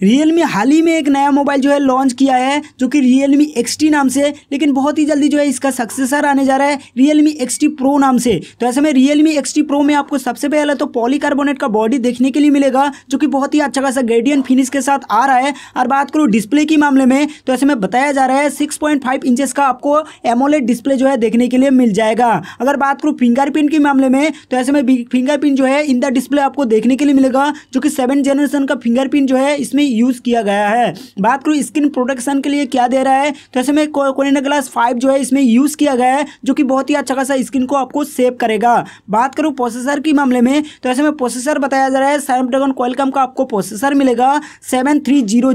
Realme हाल ही में एक नया मोबाइल जो है लॉन्च किया है, जो कि रियलमी एक्सटी नाम से, लेकिन बहुत ही जल्दी जो है इसका सक्सेसर आने जा रहा है रियलमी एक्सटी प्रो नाम से। तो ऐसे में रियलमी एक्सटी प्रो में आपको सबसे पहले तो पॉलीकार्बोनेट का बॉडी देखने के लिए मिलेगा, जो कि बहुत ही अच्छा खासा ग्रेडियन फिनिश के साथ आ रहा है। और बात करूँ डिस्प्ले के मामले में तो ऐसे में बताया जा रहा है सिक्स पॉइंट का आपको एमोलेट डिस्प्ले जो है देखने के लिए मिल जाएगा। अगर बात करूँ फिंगरप्रिंट के मामले में तो ऐसे में फिंगरप्रिंट जो है इन द डिस्प्ले आपको देखने के लिए मिलेगा, जो कि सेवन जनरेशन का फिंगरप्रिंट जो है इसमें यूज़ किया गया है। बात करूँ स्किन प्रोटेक्शन के लिए क्या दे रहा है तो ऐसे में कोरिना ग्लास फाइव जो है इसमें यूज़ किया गया है, जो कि बहुत ही अच्छा खासा स्किन को आपको सेव करेगा। बात करूँ प्रोसेसर के मामले में तो ऐसे में प्रोसेसर बताया जा रहा है सैमड्रैगन क्वालकम का आपको प्रोसेसर मिलेगा सेवन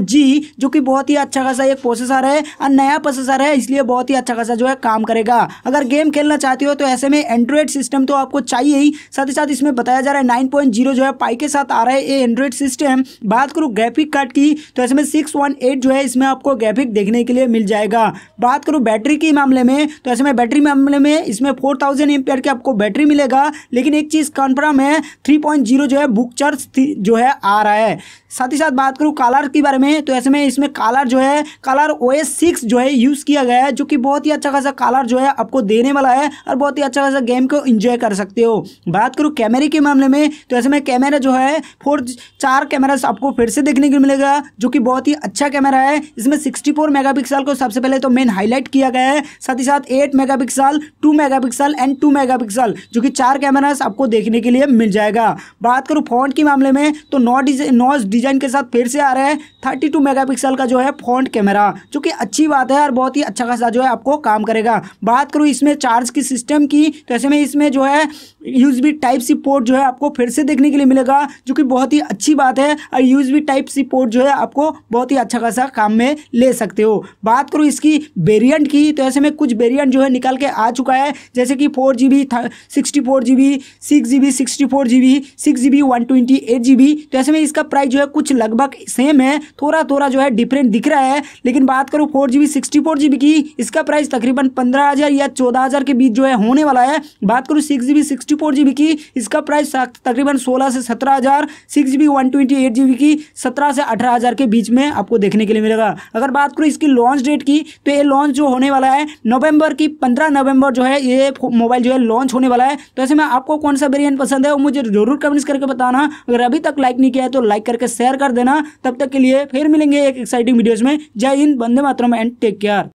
जी कि बहुत ही अच्छा खासा एक प्रोसेसर है, और नया प्रोसेसर है, इसलिए बहुत ही अच्छा खासा जो है काम करेगा। अगर गेम खेलना चाहते हो तो ऐसे में एंड्रॉइड सिस्टम तो आपको चाहिए ही, साथ ही साथ इसमें बताया जा रहा है नाइन पॉइंट ज़ीरो जो है पाई के साथ आ रहा है, ये एंड्रॉइड सिस्टम बात करूँ ग्राफिक कार्ड की तो ऐसे में सिक्स जो है, इसमें आपको ग्राफिक देखने के लिए मिल जाएगा। बात करूँ बैटरी के मामले में तो ऐसे में बैटरी मामले में इसमें फोर थाउज़ेंड की आपको बैटरी मिलेगा। लेकिन एक चीज़ कन्फर्म है थ्री जो है बुक चार्ज जो है, आ रहा है। साथ ही साथ बात करूँ कलर के बारे में तो ऐसे में इसमें कलर जो है कलर ओ जो है यूज़ किया गया है, जो कि बहुत ही अच्छा खासा कलर जो है, आपको देने वाला है और बहुत ही अच्छा खासा गेम को इंजॉय कर सकते हो। बात करूँ कैमरे के मामले में तो ऐसे में कैमरा जो है फोर चार कैमरा आपको फिर से देखने को मिलेगा, जो कि बहुत ही अच्छा कैमरा है। इसमें सिक्सटी मेगापिक्सल को सबसे पहले तो मेन हाईलाइट किया गया है। साथ ही साथ eight megapixel two megapixel and two megapixel जो कि चार कैमरास आपको देखने के लिए मिल जाएगा। बात करूँ फ़ोन के मामले में तो नॉ नॉस डिज़ाइन के साथ फिर से आ रहा है। थर्टी टू का जो है फ्रंट कैमरा जो कि अच्छी बात है और बहुत ही अच्छा खासा जो है आपको काम करेगा। बात करूँ इसमें चार्ज की सिस्टम की तो ऐसे में इसमें जो है यूज़ टाइप सी पोर्ट जो है आपको फिर से देखने के लिए मिलेगा, जो कि बहुत ही अच्छी बात है। और यूज़ टाइप सी पोर्ट जो है आपको बहुत ही अच्छा खासा काम में ले सकते हो। बात करूँ इसकी वेरियंट की तो ऐसे में कुछ वेरियंट जो है निकल के आ चुका है, जैसे कि four G B sixty four G B six G B sixty four G B six G B one twenty eight G B तो ऐसे में इसका प्राइस जो है कुछ लगभग सेम है थोड़ा थोड़ा जो है डिफरेंट दिख रहा है, लेकिन बात करूँ four G B sixty four G B की, इसका प्राइस तकरीबन पंद्रह हज़ार या चौदह हज़ार के बीच जो है होने वाला है। बात करूँ six G B sixty four G B की, इसका प्राइस तकरीबन सोलह से सत्रह हज़ार six G B one twenty eight G B की सत्रह से अठारह हज़ार के बीच में आपको देखने के लिए मिलेगा। अगर बात करूँ इसकी लॉन्च डेट की तो ये लॉन्च जो होने वाला है, नवंबर की पंद्रह नवंबर जो है, ये मोबाइल जो है लॉन्च होने वाला है। तो ऐसे में आपको कौन सा वेरियंट पसंद है, वो मुझे ज़रूर कमेंट्स करके बताना। अगर अभी तक लाइक नहीं किया है तो लाइक करके शेयर कर देना। तब तक के लिए फिर मिलेंगे एक एक्साइटिंग वीडियोज़ में। जय हिंद बंदे मातरम एंड टेक केयर